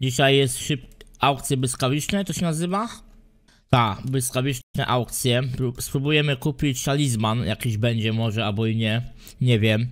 Dzisiaj jest szyb... aukcje błyskawiczne, to się nazywa? Tak, błyskawiczne aukcje. Pró- Spróbujemy kupić talizman, jakiś będzie może, albo i nie. Nie wiem.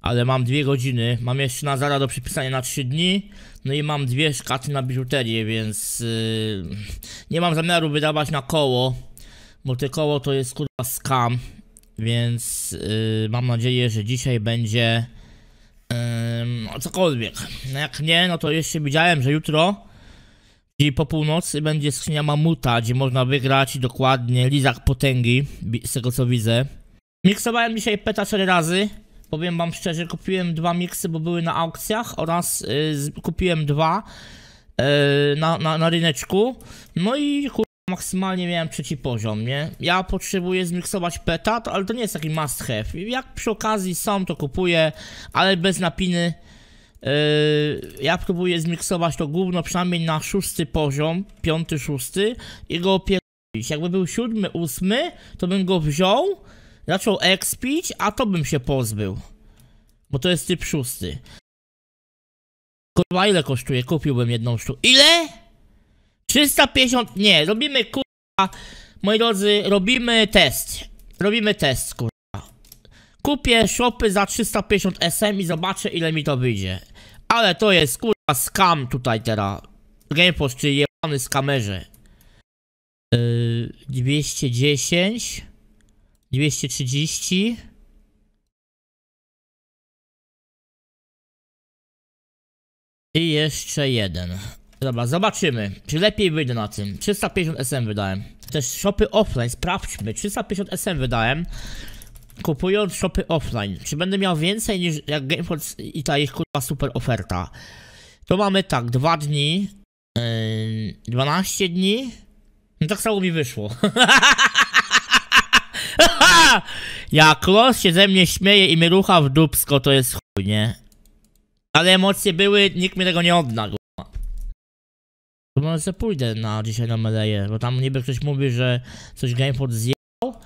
Ale mam dwie godziny. Mam jeszcze na zara do przypisania na 3 dni. No i mam dwie szkaty na biżuterię, więc yy, nie mam zamiaru wydawać na koło. Bo te koło to jest kurwa scam. Więc yy, mam nadzieję, że dzisiaj będzie no cokolwiek. No jak nie, no to jeszcze widziałem, że jutro, czyli po północy, będzie skrzynia mamuta, gdzie można wygrać dokładnie lizak potęgi, z tego co widzę. Miksowałem dzisiaj peta 4 razy. Powiem wam szczerze, kupiłem dwa miksy, bo były na aukcjach oraz y, z, kupiłem dwa y, na, na, na ryneczku. No i kur... maksymalnie miałem trzeci poziom, nie? Ja potrzebuję zmiksować peta, to, ale to nie jest taki must have. Jak przy okazji są, to kupuję, ale bez napiny. Yy, ja próbuję zmiksować to gówno przynajmniej na szósty poziom, piąty, szósty i go opierdolić. Jakby był siódmy, ósmy, to bym go wziął, zaczął expić, a to bym się pozbył. Bo to jest typ szósty. Kurwa, ile kosztuje? Kupiłbym jedną sztukę. Ile? 350, nie, robimy kurwa, moi drodzy, robimy test. Robimy test, kurwa. Kupię shopy za 350 SM i zobaczę ile mi to wyjdzie. Ale to jest kurwa scam tutaj teraz. Gamepost, czyli jebany skamerze. Yy, 210 230 I jeszcze jeden. Dobra, zobaczymy, czy lepiej wyjdę na tym. 350 SM wydałem. Też shopy offline, sprawdźmy. 350 SM wydałem. Kupując shopy offline. Czy będę miał więcej niż jak GameForce i ta ich kurwa super oferta? To mamy tak, 2 dni. Yy, 12 dni. No tak samo mi wyszło. Jak los się ze mnie śmieje i mnie rucha w dupsko, to jest chuj, nie? Ale emocje były, nikt mi tego nie kurwa. To może pójdę na dzisiaj na meleje, bo tam niby ktoś mówi, że coś GamePod zjechał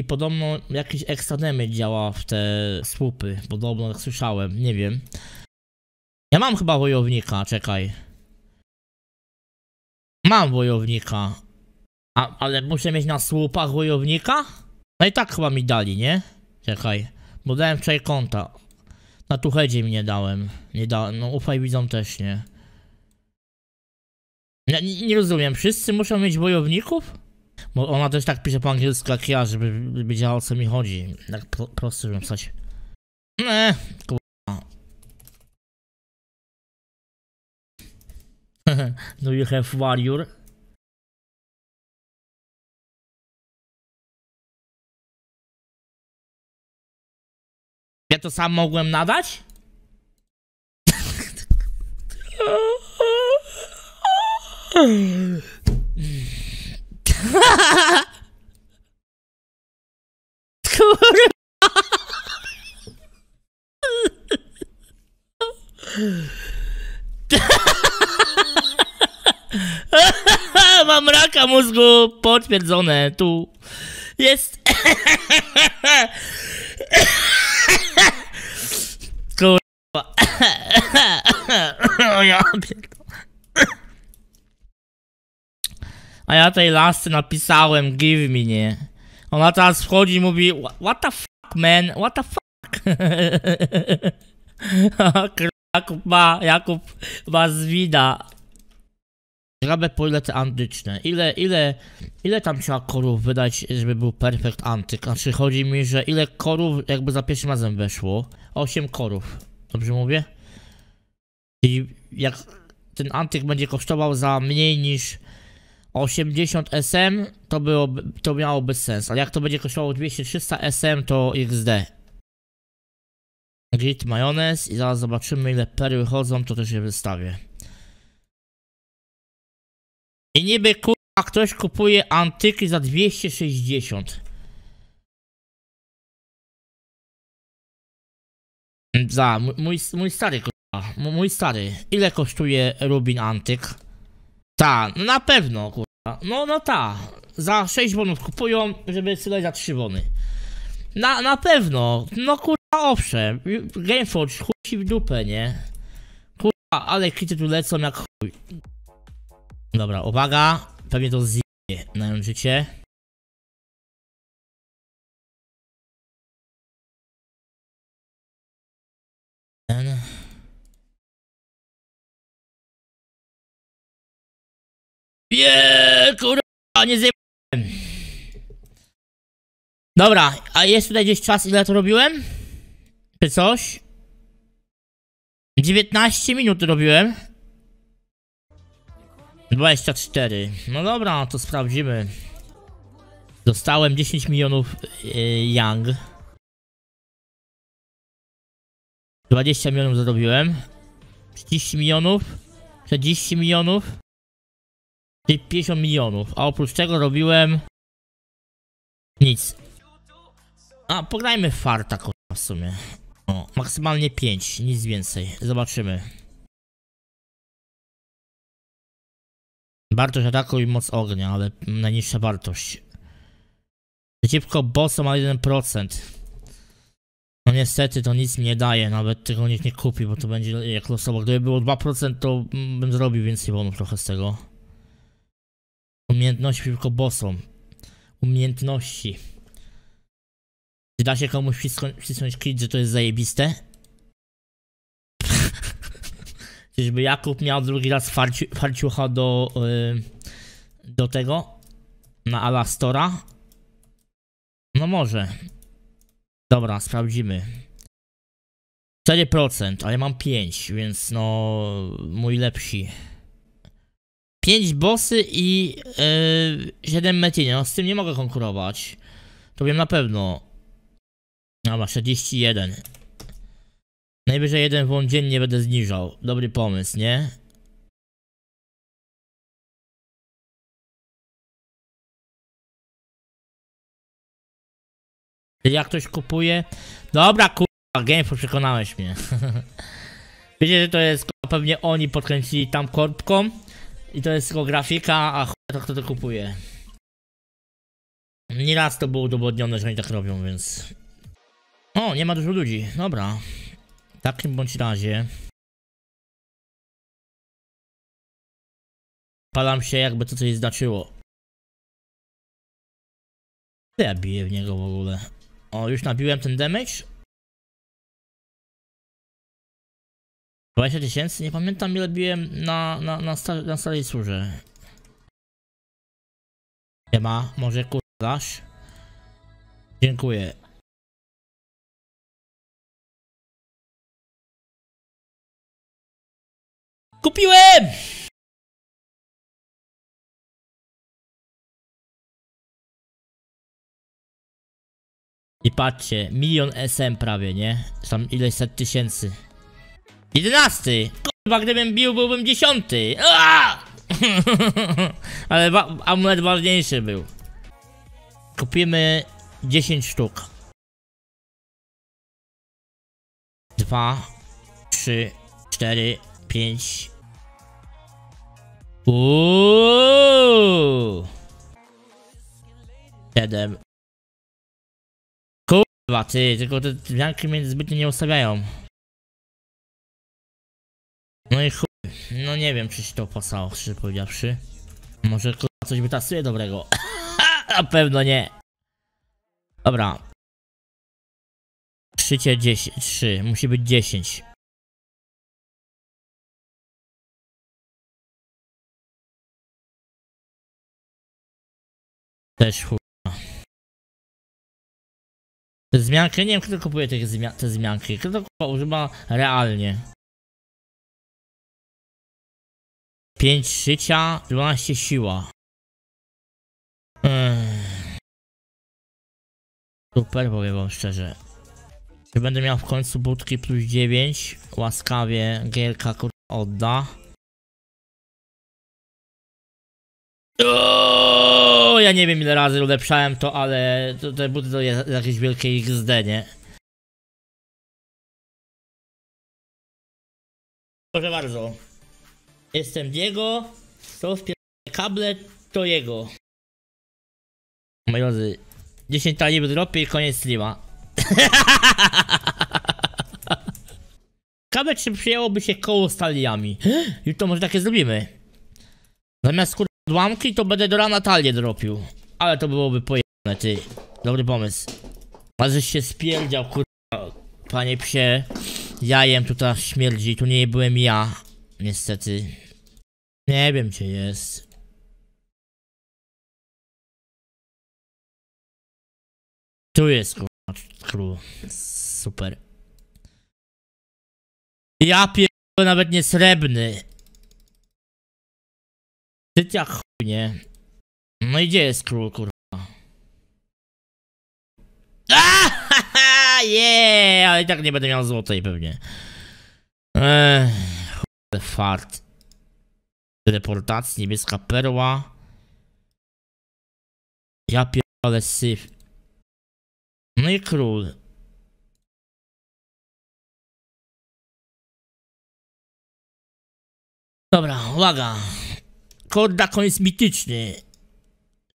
i podobno jakiś damage działa w te słupy. Podobno tak słyszałem, nie wiem. Ja mam chyba wojownika, czekaj. Mam wojownika. A, ale muszę mieć na słupach wojownika? No i tak chyba mi dali, nie? Czekaj. Bo dałem wczoraj konta. Na tuchedzie mi nie dałem. Nie dałem. No ufaj widzom też nie, nie rozumiem. Wszyscy muszą mieć wojowników? Bo ona też tak pisze po angielsku jak ja, żeby, wiedziała o co mi chodzi. Tak pro, prosto, żeby pisać. Nie, kurwa. Do you have warrior? Ja to sam mogłem nadać? Raka mózgu potwierdzone. Tu jest. Kurwa. O ja. A ja tej lasce napisałem give me, nie? Ona teraz wchodzi i mówi "Wha- What the fuck, man? What the fuck? Jakub ma, Jakub ma zwida. Grabę po ile te antyczne. Ile, ile, ile tam trzeba korów wydać, żeby był perfekt antyk? Znaczy chodzi mi, że ile korów jakby za pierwszym razem weszło? 8 korów. Dobrze mówię? I jak ten antyk będzie kosztował za mniej niż 80 SM, to, byłoby, to miałoby sens. Ale jak to będzie kosztowało 200-300 SM, to XD. Grit majonez i zaraz zobaczymy ile perły chodzą, to też je wystawię. I niby kurwa ktoś kupuje antyki za 260. Za, mój, mój, stary kurwa, mój stary. Ile kosztuje Rubin antyk? Ta, no na pewno kurwa. No, no ta. Za 6 bonów kupują, żeby sprzedać za 3 bony. Na, na pewno. No kurwa owszem. Gameforge chuj w dupę, nie? Kurwa, ale kity tu lecą jak chuj. Dobra, uwaga. Pewnie to zje na życie. Ten. Nie, kurwa, nie zjebałem. Dobra, a jest tutaj gdzieś czas, ile to robiłem? Czy coś? 19 minut robiłem. 24. No dobra, to sprawdzimy. Dostałem 10 milionów yy, Young. 20 milionów zarobiłem. 30 milionów. 40 milionów. Czyli 50 milionów. A oprócz tego robiłem... Nic. A, pograjmy w farta, w sumie. O, maksymalnie 5, nic więcej. Zobaczymy. Wartość ataku i moc ognia, ale najniższa wartość. Przeciwko bossom ma 1%. No niestety to nic mi nie daje, nawet tego nikt nie kupi, bo to będzie jak losowo. Gdyby było 2% to bym zrobił więcej bonów trochę z tego. Umiejętności przeciwko bossom. Umiejętności. Czy da się komuś wcisnąć, wcisnąć kit, że to jest zajebiste? Czyżby Jakub miał drugi raz farci, farciucha do, yy, do tego? Na Alastora? No może. Dobra, sprawdzimy. 4%, ale mam 5, więc no mój lepsi. 5 bossy i yy, 7 metiny. No z tym nie mogę konkurować. To wiem na pewno. Dobra, 41. Najwyżej jeden włącz dziennie będę zniżał. Dobry pomysł, nie? Jak ktoś kupuje? Dobra, kurwa, Gamefor przekonałeś mnie. Wiecie, że to jest pewnie oni podkręcili tam korbką i to jest tylko grafika, a chuj, to kto to kupuje. Nieraz to było udowodnione, że oni tak robią, więc... O, nie ma dużo ludzi, dobra. W takim bądź razie... Palam się, jakby to coś znaczyło. Ja biję w niego w ogóle? O, już nabiłem ten damage? 20 tysięcy? Nie pamiętam ile biłem na, na, na, sta na starej służę. Nie ma, może kurdasz? Dziękuję. Kupiłem! I patrzcie, milion SM prawie, nie? Tam ileś set tysięcy. Jedenasty! Kurwa, gdybym bił, byłbym dziesiąty! Aaaa! Ale amulet ważniejszy był. Kupimy 10 sztuk. Dwa, trzy, cztery, pięć. Uuuu! Siedem. Kurwa, ty, tylko te zmianki mnie zbytnio nie ustawiają. No i chuj. No nie wiem, czy się to opłacało, szczerze powiedziawszy. Może kurwa coś wytasuje dobrego. Na pewno nie. Dobra. Szycie 10, 3, musi być 10. Też chuj. Te zmianki, nie wiem kto kupuje te, zmia te zmianki, kto to kurwa używa realnie. 5 szycia, 12 siła. Ech. Super, powiem wam szczerze. Czy będę miał w końcu budki plus 9? Łaskawie Gierka kur... odda. Ja nie wiem ile razy ulepszałem to, ale to, te buty to jest jakieś wielkie XD, nie? Proszę bardzo. Jestem Diego, to kable, to jego. Moi drodzy, 10 talib w dropie i koniec streama. Ciekawe, czy przyjęłoby się koło z taliami. Jutro może takie zrobimy. Zamiast kurwa odłamki, to będę do rana talię dropił. Ale to byłoby pojemne, ty. Dobry pomysł. Żeś się spierdział, kurwa. Panie psie. Jajem tutaj śmierdzi, tu nie byłem ja. Niestety. Nie wiem, gdzie jest. Tu jest, kurwa. Super. Ja pierdolę nawet nie srebrny. Tycia chuj, nie. No i gdzie jest król, kurwa? Aaaa, yeah, ale i tak nie będę miał złotej pewnie. Chuj, fart. Teleportacji, niebieska perła. Ja pierdolę syf. No i król. Dobra, uwaga. Kordakon jest mityczny.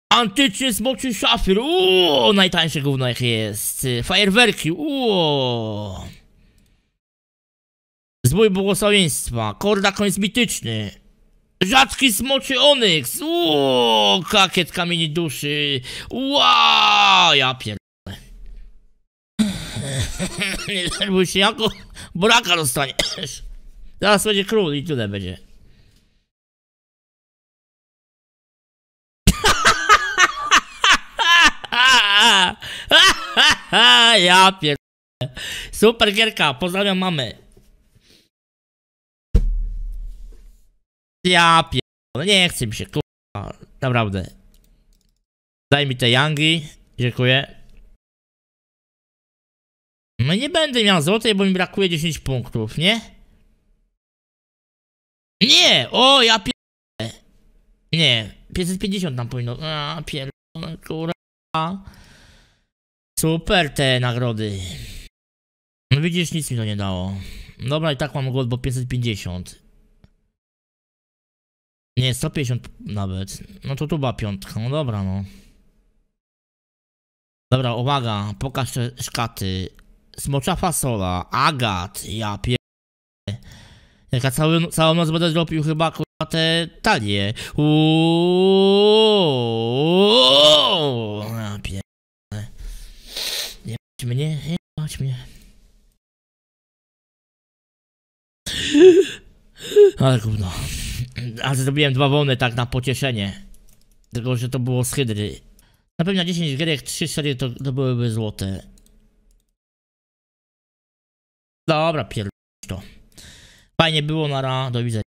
Antyczny smoczy szafir. Uuu, najtańsze gówno jakie jest. Fajerwerki. Uuu. Zbój błogosławieństwa. Kordakon jest mityczny. Rzadki smoczy onyx. Uuu, kakiet kamieni duszy. Wow, ja pier... Nie się, jako buraka dostaniesz. Zaraz będzie król i tyle będzie. Ja pier... Super gierka, pozdrawiam mamy. Ja pier... Nie chce mi się, kurwa, naprawdę. Daj mi te yangi, dziękuję. No nie będę miał złotej, bo mi brakuje 10 punktów, nie? Nie! O, ja pier... Nie, 550 nam powinno... A, pier... Kurwa. Super te nagrody. No widzisz, nic mi to nie dało. Dobra, i tak mam gold, bo 550. Nie, 150 nawet. No to tu była piątka, no dobra, no. Dobra, uwaga, pokaż te szkaty. Smocza fasola, agat, ja pier... Jaka cały, całą noc będę zrobił chyba kurwa te talie. Uuuu. Mnie, nie bać mnie. Ale gówno. Ale zrobiłem dwa wolne tak na pocieszenie. Tylko, że to było z hydry. Na pewno 10 gierek, 3 serie to, to byłyby złote. Dobra, pier... to. Fajnie było, nara, do widzenia.